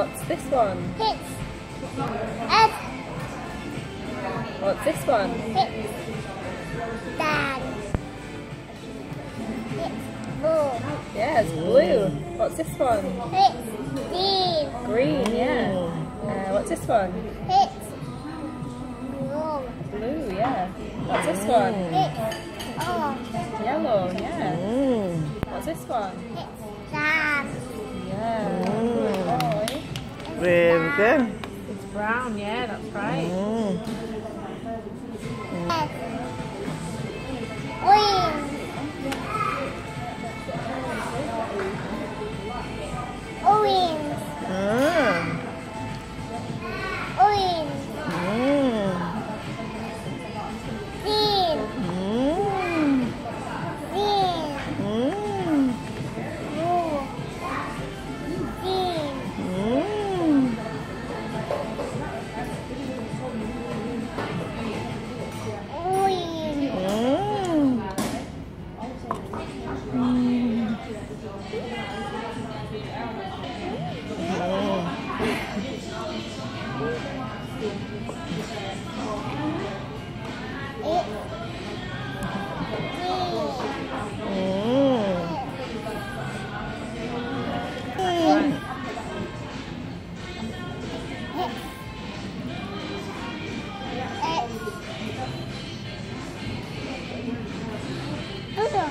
What's this one? It's S. What's this one? It's Dad. It's blue. Yeah, it's blue. What's this one? It's green. Green, yeah. Uh, what's this one? It's blue. Blue, yeah. What's this one? It's orange. Yellow, yeah. Mm. What's this one? It's It's brown, yeah, that's right. Mm.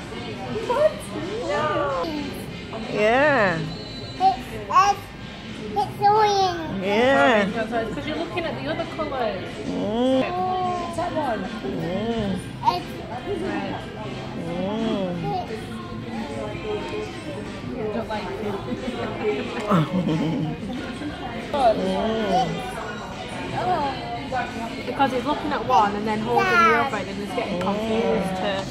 What? Yeah. It's, it's, it's orange. Yeah. Because you're looking at the other colours. Mm. What's that one? Mm. It's, Red. Mm. Don't like it. Mm. Because he's looking at one and then holding the other and he's getting confused to...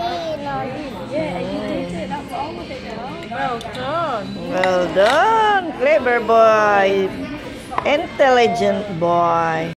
Yeah, you did it. That's all of it. Well done. Well done, clever boy, intelligent boy.